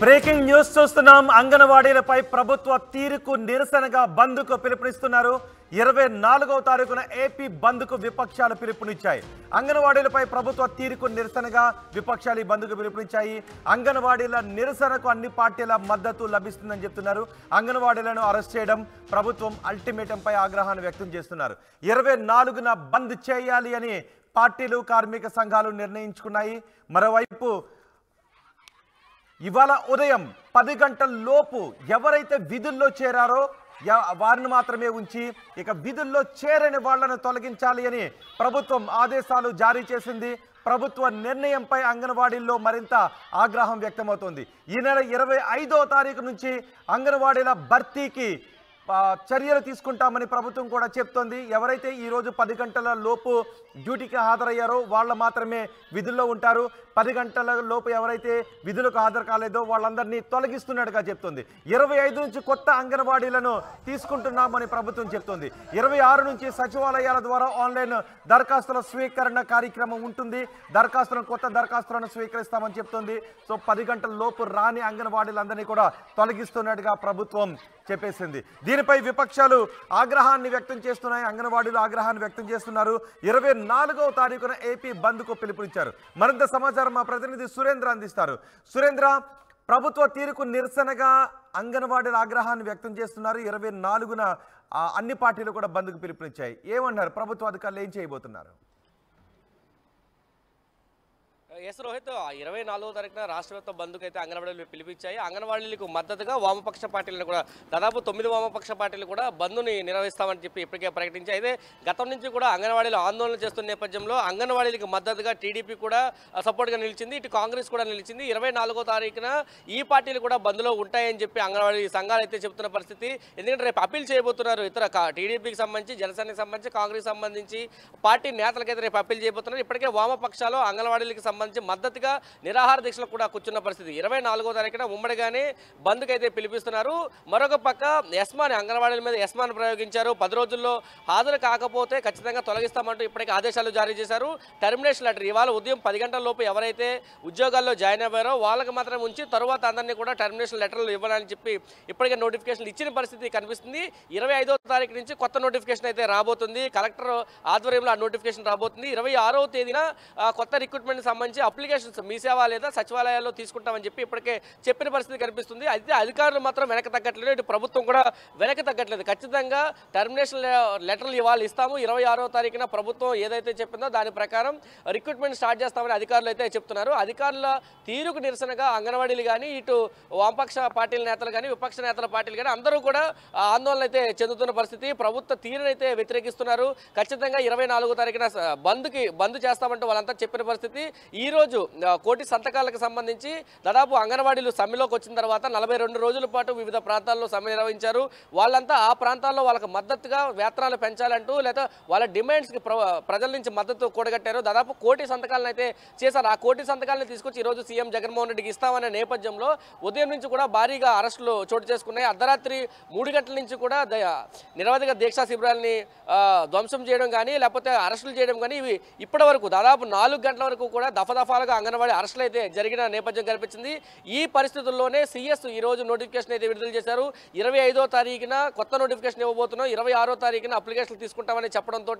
Breaking news చూస్తున్నాం. అంగన్వాడీలపై ప్రభుత్వ తీరుకు నిరసనగా బంద్కు పిలుపునిస్తున్నారు. ఇరవై నాలుగవ తారీఖున ఏపీ బంద్కు విపక్షాలు పిలుపునిచ్చాయి. అంగన్వాడీలపై ప్రభుత్వ తీరుకు నిరసనగా విపక్షాలు ఈ బంద్కు పిలుపునిచ్చాయి. అంగన్వాడీల నిరసనకు అన్ని పార్టీల మద్దతు లభిస్తుందని చెప్తున్నారు. అంగన్వాడీలను అరెస్ట్ చేయడం ప్రభుత్వం అల్టిమేటంపై ఆగ్రహాన్ని వ్యక్తం చేస్తున్నారు. ఇరవై నాలుగున బంద్ చేయాలి అని పార్టీలు కార్మిక సంఘాలు నిర్ణయించుకున్నాయి. మరోవైపు ఇవాళ ఉదయం పది గంటల లోపు ఎవరైతే విధుల్లో చేరారో వారిని మాత్రమే ఉంచి ఇక విధుల్లో చేరని వాళ్ళను తొలగించాలి అని ప్రభుత్వం ఆదేశాలు జారీ చేసింది. ప్రభుత్వ నిర్ణయంపై అంగన్వాడీల్లో మరింత ఆగ్రహం వ్యక్తమవుతోంది. ఈ నెల ఇరవై ఐదో తారీఖు నుంచి అంగన్వాడీల భర్తీకి చర్యలు తీసుకుంటామని ప్రభుత్వం కూడా చెప్తోంది. ఎవరైతే ఈరోజు పది గంటల లోపు డ్యూటీకి హాజరయ్యారో వాళ్ళు మాత్రమే విధుల్లో ఉంటారు. పది గంటల లోపు ఎవరైతే విధులకు హాజరు కాలేదో వాళ్ళందరినీ తొలగిస్తున్నట్టుగా చెప్తోంది. ఇరవై ఐదు నుంచి కొత్త అంగన్వాడీలను తీసుకుంటున్నామని ప్రభుత్వం చెప్తోంది. ఇరవై ఆరు నుంచి సచివాలయాల ద్వారా ఆన్లైన్ దరఖాస్తుల స్వీకరణ కార్యక్రమం ఉంటుంది. దరఖాస్తులను కొత్త దరఖాస్తులను స్వీకరిస్తామని చెప్తోంది. సో పది గంటల లోపు రాని అంగన్వాడీలందరినీ కూడా తొలగిస్తున్నట్టుగా ప్రభుత్వం చెప్పేసింది. దీనిపై విపక్షాలు ఆగ్రహాన్ని వ్యక్తం చేస్తున్నాయి. అంగన్వాడీలు ఆగ్రహాన్ని వ్యక్తం చేస్తున్నారు. ఇరవై నాలుగవ తారీఖున ఏపీ బంద్కు పిలుపునిచ్చారు. మరింత సమాచారం మా ప్రతినిధి సురేంద్ర అందిస్తారు. సురేంద్ర ప్రభుత్వ తీరుకు నిరసనగా అంగన్వాడీల ఆగ్రహాన్ని వ్యక్తం చేస్తున్నారు. ఇరవై నాలుగున అన్ని పార్టీలు కూడా బంద్కు పిలుపునిచ్చాయి. ఏమన్నారు? ప్రభుత్వ అధికారులు ఏం చేయబోతున్నారు? ఎస్ రోహిత్ ఇరవై నాలుగో తారీఖున రాష్ట్ర వ్యాప్త బంద్కు అయితే అంగన్వాడీలు పిలిపించాయి. అంగన్వాడీలకు మద్దతుగా వామపక్ష పార్టీలను కూడా దాదాపు తొమ్మిది వామపక్ష పార్టీలు కూడా బంద్ని నిర్వహిస్తామని చెప్పి ఇప్పటికే ప్రకటించాయి. అయితే గతం నుంచి కూడా అంగన్వాడీలు ఆందోళన చేస్తున్న నేపథ్యంలో అంగన్వాడీలకు మద్దతుగా టీడీపీ కూడా సపోర్ట్గా నిలిచింది. ఇటు కాంగ్రెస్ కూడా నిలిచింది. ఇరవై నాలుగో తారీఖున ఈ పార్టీలు కూడా బంద్లో ఉంటాయని చెప్పి అంగన్వాడీ సంఘాలు అయితే చెబుతున్న పరిస్థితి. ఎందుకంటే రేపు అప్పీల్ చేయబోతున్నారు ఇతర టీడీపీకి సంబంధించి జనసేనకి సంబంధించి కాంగ్రెస్ సంబంధించి పార్టీ నేతలకైతే రేపు అప్పీల్ చేయబోతున్నారు. ఇప్పటికే వామపక్షాలు అంగన్వాడీలకు సంబంధించి మద్దతుగా నిరాహార దీక్షలు కూడా కూర్చున్న పరిస్థితి. ఇరవై నాలుగో తారీఖున ఉమ్మడిగానే బంద్కి అయితే పిలిపిస్తున్నారు. మరొక పక్క యస్మాన్ అంగన్వాడీల మీద యస్మాన్ ప్రయోగించారు. పది రోజుల్లో హాజరు కాకపోతే ఖచ్చితంగా తొలగిస్తామంటూ ఇప్పటికే ఆదేశాలు జారీ చేశారు. టర్మినేషన్ లెటర్ ఇవాళ ఉదయం పది గంటల లోపు ఎవరైతే ఉద్యోగాల్లో జాయిన్ అయ్యారో వాళ్ళకి మాత్రం ఉంచి తరువాత అందరినీ కూడా టర్మినేషన్ లెటర్లు ఇవ్వాలని చెప్పి ఇప్పటికే నోటిఫికేషన్ ఇచ్చిన పరిస్థితి కనిపిస్తుంది. ఇరవై ఐదో తారీఖు నుంచి కొత్త నోటిఫికేషన్ అయితే రాబోతుంది. కలెక్టర్ ఆధ్వర్యంలో ఆ నోటిఫికేషన్ రాబోతుంది. ఇరవై ఆరో తేదీన కొత్త రిక్రూట్మెంట్ సంబంధించి అప్లికేషన్స్ మీ సేవ లేదా సచివాలయాల్లో తీసుకుంటామని చెప్పి ఇప్పటికే చెప్పిన పరిస్థితి కనిపిస్తుంది. అయితే అధికారులు మాత్రం వెనక తగ్గట్లేదు. ఇటు ప్రభుత్వం కూడా వెనక తగ్గట్లేదు. ఖచ్చితంగా టర్మినేషన్ లెటర్లు ఇవాళ ఇస్తాము. ఇరవై ఆరో తారీఖున ప్రభుత్వం ఏదైతే చెప్పిందో దాని ప్రకారం రిక్రూట్మెంట్ స్టార్ట్ చేస్తామని అధికారులు అయితే చెప్తున్నారు. అధికారుల తీరుకు నిరసనగా అంగన్వాడీలు కానీ ఇటు వామపక్ష పార్టీల నేతలు కానీ విపక్ష నేతల పార్టీలు కానీ అందరూ కూడా ఆందోళన అయితే చెందుతున్న పరిస్థితి. ప్రభుత్వ తీరునైతే వ్యతిరేకిస్తున్నారు. ఖచ్చితంగా ఇరవై నాలుగో తారీఖున బంద్కి బంద్ చేస్తామంటూ వాళ్ళంతా చెప్పిన పరిస్థితి. ఈ రోజు కోటి సంతకాలకు సంబంధించి దాదాపు అంగన్వాడీలు సమ్మెలోకి వచ్చిన తర్వాత నలభై రెండు రోజుల పాటు వివిధ ప్రాంతాల్లో సమ్మె నిర్వహించారు. వాళ్ళంతా ఆ ప్రాంతాల్లో వాళ్ళకి మద్దతుగా వేతనాలు పెంచాలంటూ లేదా వాళ్ళ డిమాండ్స్కి ప్ర ప్రజల నుంచి మద్దతు కూడగట్టారు. దాదాపు కోటి సంతకాలను అయితే చేశారు. ఆ కోటి సంతకాలను తీసుకొచ్చి ఈరోజు సీఎం జగన్మోహన్ రెడ్డికి ఇస్తామనే నేపథ్యంలో ఉదయం నుంచి కూడా భారీగా అరెస్టులు చోటు చేసుకున్నాయి. అర్ధరాత్రి మూడు గంటల నుంచి కూడా నిరవధిక దీక్షా శిబిరాలని ధ్వంసం చేయడం కానీ లేకపోతే అరెస్టులు చేయడం కానీ ఇవి ఇప్పటి వరకు దాదాపు నాలుగు గంటల వరకు కూడా దఫదఫాలుగా అంగన్వాడీ అరెస్టులు అయితే జరిగిన నేపథ్యం కనిపించింది. ఈ పరిస్థితుల్లోనే సీఎస్ ఈ రోజు నోటిఫికేషన్ అయితే విడుదల చేశారు. ఇరవై ఐదో తారీఖున కొత్త నోటిఫికేషన్ ఇవ్వబోతున్నాం. ఇరవై ఆరో తారీఖున అప్లికేషన్లు తీసుకుంటామని చెప్పడంతో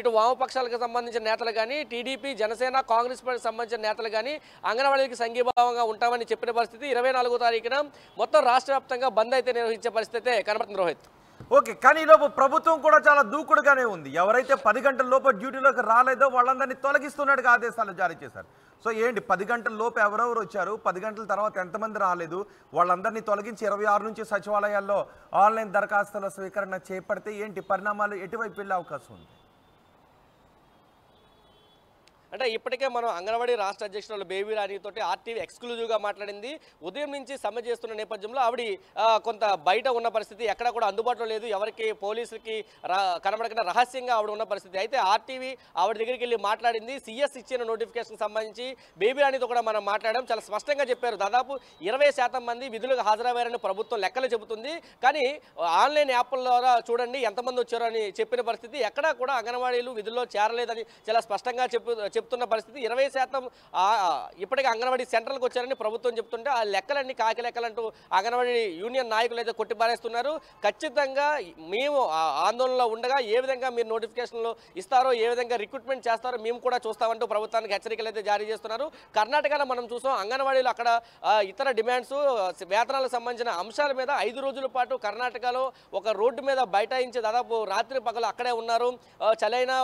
ఇటు వామపక్షాలకు సంబంధించిన నేతలు కానీ టీడీపీ జనసేన కాంగ్రెస్ పార్టీకి సంబంధించిన నేతలు కానీ అంగన్వాడీకి సంఘీభావంగా ఉంటామని చెప్పిన పరిస్థితి. ఇరవై నాలుగో తారీఖున మొత్తం రాష్ట్ర బంద్ అయితే నిర్వహించే పరిస్థితి కనబడుతుంది రోహిత్. ఓకే కానీ ఈలోపు లోపు ప్రభుత్వం కూడా చాలా దూకుడుగానే ఉంది. ఎవరైతే పది గంటల లోపు డ్యూటీలోకి రాలేదో వాళ్ళందరినీ తొలగిస్తున్నట్టుగా ఆదేశాలు జారీ చేశారు. సో ఏంటి పది గంటల లోపు ఎవరెవరు వచ్చారు? పది గంటల తర్వాత ఎంతమంది రాలేదు? వాళ్ళందరినీ తొలగించి ఇరవై ఆరు నుంచి సచివాలయాల్లో ఆన్లైన్ దరఖాస్తుల స్వీకరణ చేపడితే ఏంటి పరిణామాలు ఎటువైపు వెళ్ళే అవకాశం ఉంది? అంటే ఇప్పటికే మనం అంగన్వాడీ రాష్ట్ర అధ్యక్షురాలు బేబీ రాణితో ఆర్టీవీ ఎక్స్క్లూజివ్గా మాట్లాడింది. ఉదయం నుంచి సమ్మె చేస్తున్న నేపథ్యంలో ఆవిడ కొంత బయట ఉన్న పరిస్థితి ఎక్కడ కూడా అందుబాటులో లేదు. ఎవరికి పోలీసులకి రా కనబడకుండా రహస్యంగా ఆవిడ ఉన్న పరిస్థితి. అయితే ఆర్టీవీ ఆవిడ దగ్గరికి వెళ్ళి మాట్లాడింది. సిఎస్ ఇచ్చిన నోటిఫికేషన్ సంబంధించి బేబీ రాణితో కూడా మనం మాట్లాడడం చాలా స్పష్టంగా చెప్పారు. దాదాపు ఇరవై శాతం మంది విధులకు హాజరయ్యారని ప్రభుత్వం లెక్కలు చెబుతుంది. కానీ ఆన్లైన్ యాప్ల ద్వారా చూడండి ఎంతమంది వచ్చారో అని చెప్పిన పరిస్థితి ఎక్కడా కూడా అంగన్వాడీలు విధుల్లో చేరలేదని చాలా స్పష్టంగా చెప్పు చెప్తున్న పరిస్థితి ఇరవై శాతం ఇప్పటికే అంగన్వాడీ సెంటర్లకు వచ్చారని ప్రభుత్వం చెప్తుంటే ఆ లెక్కలన్నీ కాకి లెక్కలంటూ అంగన్వాడీ యూనియన్ నాయకులు అయితే కొట్టిపారేస్తున్నారు. ఖచ్చితంగా మేము ఆ ఆందోళనలో ఉండగా ఏ విధంగా మీరు నోటిఫికేషన్లు ఇస్తారో ఏ విధంగా రిక్రూట్మెంట్ చేస్తారో మేము కూడా చూస్తామంటూ ప్రభుత్వానికి హెచ్చరికలు అయితే జారీ చేస్తున్నారు. కర్ణాటకలో మనం చూసాం అంగన్వాడీలు అక్కడ ఇతర డిమాండ్స్ వేతనాలకు సంబంధించిన అంశాల మీద ఐదు రోజుల పాటు కర్ణాటకలో ఒక రోడ్డు మీద బైఠాయించి దాదాపు రాత్రి పగలు అక్కడే ఉన్నారు. చలైన చలైనా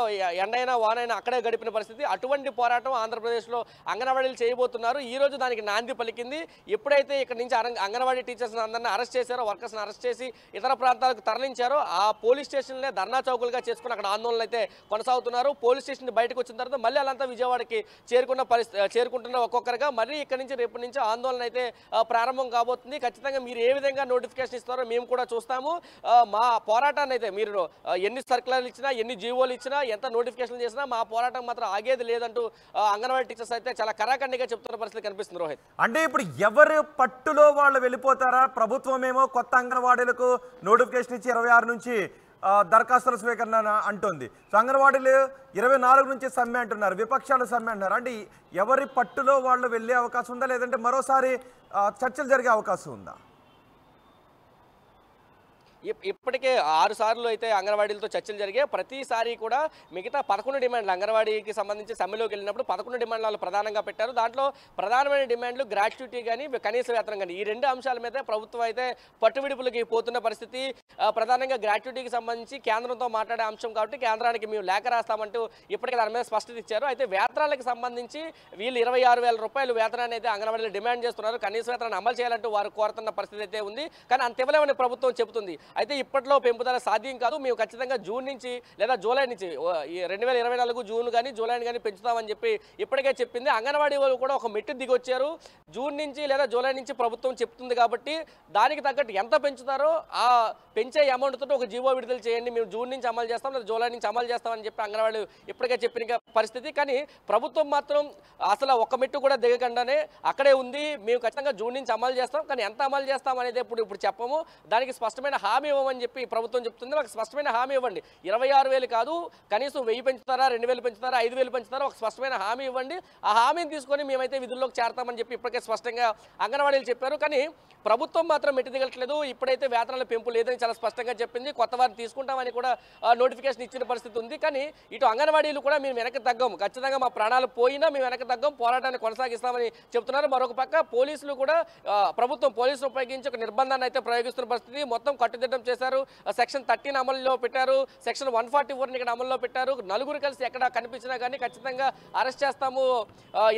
ఎండైనా వానైనా అక్కడే గడిపిన పరిస్థితి. అటువంటి పోరాటం ఆంధ్రప్రదేశ్లో అంగన్వాడీలు చేయబోతున్నారు? ఈ రోజు దానికి నాంది పలికింది. ఎప్పుడైతే ఇక్కడ నుంచి అంగన్వాడీ టీచర్స్ అందరినీ అరెస్ట్ చేశారో వర్కర్స్ని అరెస్ట్ చేసి ఇతర ప్రాంతాలకు తరలించారో ఆ పోలీస్ స్టేషన్లే ధర్నా చౌకులుగా చేసుకుని అక్కడ ఆందోళనలు అయితే కొనసాగుతున్నారు. పోలీస్ స్టేషన్ బయటకు వచ్చిన తర్వాత మళ్ళీ వాళ్ళంతా విజయవాడకి చేరుకున్న పరిస్థితి చేరుకుంటున్న ఒక్కొక్కరుగా మళ్ళీ ఇక్కడ నుంచి రేపు నుంచి ఆందోళన అయితే ప్రారంభం కాబోతుంది. ఖచ్చితంగా మీరు ఏ విధంగా నోటిఫికేషన్ ఇస్తారో మేము కూడా చూస్తాము. మా పోరాటాన్ని అయితే మీరు ఎన్ని సర్కులర్లు ఇచ్చినా ఎన్ని జీవోలు ఇచ్చినా ఎంత నోటిఫికేషన్ చేసినా మా పోరాటం మాత్రం ఆగేది లేదంటూ అంగన్వాడీ టీచర్స్ అయితే చాలా కరాఖండిగా చెప్తున్న పరిస్థితి కనిపిస్తుంది రోహిత్. అంటే ఇప్పుడు ఎవరి పట్టులో వాళ్ళు వెళ్ళిపోతారా? ప్రభుత్వం ఏమో కొత్త అంగన్వాడీలకు నోటిఫికేషన్ ఇచ్చి ఇరవై ఆరు నుంచి దరఖాస్తుల స్వీకరణ అంటోంది. సో అంగన్వాడీలు ఇరవై నాలుగు నుంచి సమ్మె అంటున్నారు విపక్షాలు సమ్మె అంటున్నారు. అంటే ఎవరి పట్టులో వాళ్ళు వెళ్ళే అవకాశం ఉందా? లేదంటే మరోసారి చర్చలు జరిగే అవకాశం ఉందా? ఇప్పటికే ఆరు సార్లు అయితే అంగన్వాడీలతో చర్చలు జరిగాయి. ప్రతిసారి కూడా మిగతా పదకొండు డిమాండ్లు అంగన్వాడీకి సంబంధించి సమ్మెలోకి వెళ్ళినప్పుడు పదకొండు డిమాండ్లు వాళ్ళు ప్రధానంగా పెట్టారు. దాంట్లో ప్రధానమైన డిమాండ్లు గ్రాట్యుటీ కానీ కనీస వేతనం కానీ ఈ రెండు అంశాల మీద ప్రభుత్వం అయితే పట్టువిడుపులకి పోతున్న పరిస్థితి. ప్రధానంగా గ్రాట్యుటీకి సంబంధించి కేంద్రంతో మాట్లాడే అంశం కాబట్టి కేంద్రానికి మేము లేఖ రాస్తామంటూ ఇప్పటికే దాని మీద స్పష్టత ఇచ్చారు. అయితే వేతనాలకు సంబంధించి వీళ్ళు ఇరవై ఆరు వేల రూపాయలు వేతనాన్ని అయితే అంగన్వాడీలు డిమాండ్ చేస్తున్నారు. కనీస వేతనాన్ని అమలు చేయాలంటూ వారు కోరుతున్న పరిస్థితి అయితే ఉంది. కానీ అంత ఇవ్వలేమని ప్రభుత్వం చెబుతుంది. అయితే ఇప్పట్లో పెంపుదల సాధ్యం కాదు. మేము ఖచ్చితంగా జూన్ నుంచి లేదా జూలై నుంచి రెండు వేల ఇరవై నాలుగు జూన్ కానీ జూలై కానీ పెంచుతామని చెప్పి ఇప్పటికే చెప్పింది. అంగన్వాడీ వాళ్ళు కూడా ఒక మెట్టు దిగొచ్చారు. జూన్ నుంచి లేదా జూలై నుంచి ప్రభుత్వం చెప్తుంది కాబట్టి దానికి తగ్గట్టు ఎంత పెంచుతారో ఆ పెంచే అమౌంట్ తోటి ఒక జీవో విడుదల చేయండి. మేము జూన్ నుంచి అమలు చేస్తాం లేదా జూలై నుంచి అమలు చేస్తామని చెప్పి అంగన్వాడీ ఇప్పటికే చెప్పిన పరిస్థితి. కానీ ప్రభుత్వం మాత్రం అసలు ఒక మెట్టు కూడా దిగకుండానే అక్కడే ఉంది. మేము ఖచ్చితంగా జూన్ నుంచి అమలు చేస్తాం. కానీ ఎంత అమలు చేస్తాం అనేది ఇప్పుడు ఇప్పుడు చెప్పము. దానికి స్పష్టమైన హామీ హామీ ఇవ్వమని చెప్పి ప్రభుత్వం చెప్తుంది. మాకు స్పష్టమైన హామీ ఇవ్వండి. ఇరవై ఆరు వేలు కాదు కనీసం వెయ్యి పెంచుతారా రెండు వేలు పెంచుతారా ఐదు వేలు పెంచుతారా ఒక స్పష్టమైన హామీ ఇవ్వండి. ఆ హామీని తీసుకొని మేమైతే విధుల్లోకి చేరతామని చెప్పి ఇప్పటికే స్పష్టంగా అంగన్వాడీలు చెప్పారు. కానీ ప్రభుత్వం మాత్రం మెట్టి దిగట్లేదు. ఇప్పుడైతే వేతనాల పెంపు లేదని చాలా స్పష్టంగా చెప్పింది. కొత్త వారిని తీసుకుంటామని కూడా నోటిఫికేషన్ ఇచ్చిన పరిస్థితి ఉంది. కానీ ఇటు అంగన్వాడీలు కూడా మేము వెనక తగ్గం. ఖచ్చితంగా మా ప్రాణాలు పోయినా మేము వెనక తగ్గం. పోరాటాన్ని కొనసాగిస్తామని చెప్తున్నారు. మరొక పక్క పోలీసులు కూడా ప్రభుత్వం పోలీసులు ఉపయోగించి ఒక నిర్బంధాన్ని అయితే ప్రయోగిస్తున్న పరిస్థితి. మొత్తం కట్టుదిట్టం చేశారు. సెక్షన్ థర్టీన్ అమలులో పెట్టారు. సెక్షన్ వన్ ఫార్టీ ఫోర్ని ఇక్కడ అమల్లో పెట్టారు. నలుగురు కలిసి ఎక్కడ కనిపించినా కానీ ఖచ్చితంగా అరెస్ట్ చేస్తాము.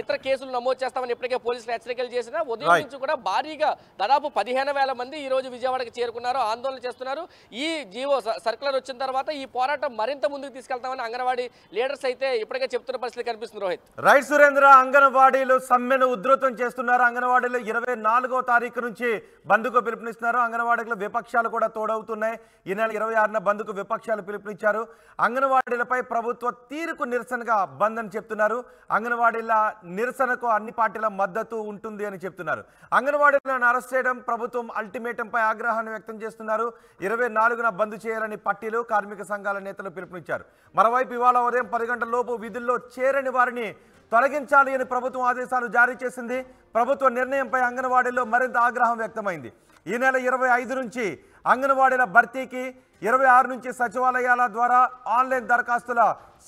ఇతర కేసులు నమోదు చేస్తామని ఇప్పటికే పోలీసులు హెచ్చరికలు చేసినా ఉదయం. నుంచి కూడా భారీగా దాదాపు పదిహేను వేల మంది ఈ రోజు విజయవాడకి చేరుకున్నారు. ఆందోళన చేస్తున్నారు. ఈ జీవో సర్కులర్ వచ్చిన తర్వాత ఈ పోరాటం మరింత ముందుకు తీసుకెళ్తామని అంగన్వాడీ లీడర్స్ అయితే ఇప్పటికే చెప్తున్న పరిస్థితి కనిపిస్తుంది. రోహిత్. రైట్ సురేంద్ర అంగన్వాడీలు సమ్మెను ఉధృతం చేస్తున్నారు. అంగన్వాడీలు ఇరవై నాలుగో తారీఖు నుంచి బంద్కు పిలుపునిస్తున్నారు. అంగన్వాడీలు విపక్షాలు కూడా తోడవుతున్నాయి. ఈ నెల ఇరవై ఆరున బంద్కు విపక్షాలు పిలుపునిచ్చారు. అంగన్వాడీలపై ప్రభుత్వ తీరుకు నిరసనగా బంద్ అని చెప్తున్నారు. అంగన్వాడీల నిరసనకు అన్ని పార్టీల మద్దతు ఉంటుంది అని చెప్తున్నారు. అంగన్వాడీలను అరెస్ట్ చేయడం ప్రభుత్వం అల్టిమేటంపై ఆగ్రహాన్ని వ్యక్తం చేస్తున్నారు. ఇరవై నాలుగున బంద్ చేయాలని పట్టీలు కార్మిక సంఘాల నేతలు పిలుపునిచ్చారు. మరోవైపు ఇవాళ ఉదయం పది గంటల లోపు విధుల్లో చేరని వారిని తొలగించాలి అని ప్రభుత్వం ఆదేశాలు జారీ చేసింది. ప్రభుత్వ నిర్ణయంపై అంగన్వాడీలో మరింత ఆగ్రహం వ్యక్తమైంది. ఈ నెల ఇరవై ఐదు నుంచి అంగన్వాడీల భర్తీకి ఇరవై ఆరు నుంచి సచివాలయాల ద్వారా ఆన్లైన్ దరఖాస్తుల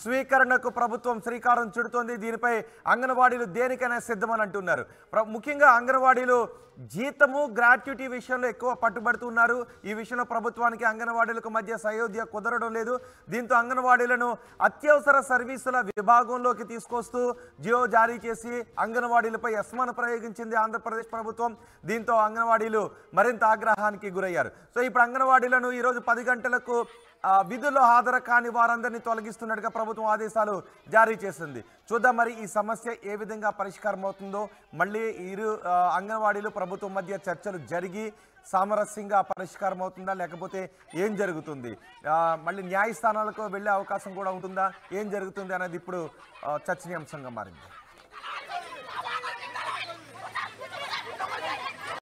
స్వీకరణకు ప్రభుత్వం శ్రీకారం చుడుతోంది. దీనిపై అంగన్వాడీలు దేనికైనా సిద్ధమని అంటున్నారు. ముఖ్యంగా అంగన్వాడీలు జీతము గ్రాట్యుటీ విషయంలో ఎక్కువ పట్టుబడుతున్నారు. ఈ విషయంలో ప్రభుత్వానికి అంగన్వాడీలకు మధ్య సయోధ్య కుదరడం లేదు. దీంతో అంగన్వాడీలను అత్యవసర సర్వీసుల విభాగంలోకి తీసుకొస్తూ జియో జారీ చేసి అంగన్వాడీలపై ఎస్మాను ప్రయోగించింది ఆంధ్రప్రదేశ్ ప్రభుత్వం. దీంతో అంగన్వాడీలు మరింత ఆగ్రహానికి గురయ్యారు. సో ఇప్పుడు అంగన్వాడీలను ఈరోజు పది గంటలకు విధుల్లో హాజరు కాని వారందరినీ తొలగిస్తున్నట్టుగా ప్రభుత్వం ఆదేశాలు జారీ చేసింది. చూద్దాం మరి ఈ సమస్య ఏ విధంగా పరిష్కారం అవుతుందో మళ్ళీ ఇరు అంగన్వాడీలు ప్రభుత్వం మధ్య చర్చలు జరిగి సామరస్యంగా పరిష్కారం అవుతుందా లేకపోతే ఏం జరుగుతుంది? మళ్ళీ న్యాయస్థానాలకు వెళ్ళే అవకాశం కూడా ఉంటుందా? ఏం జరుగుతుంది అనేది ఇప్పుడు చర్చనీయాంశంగా మారింది.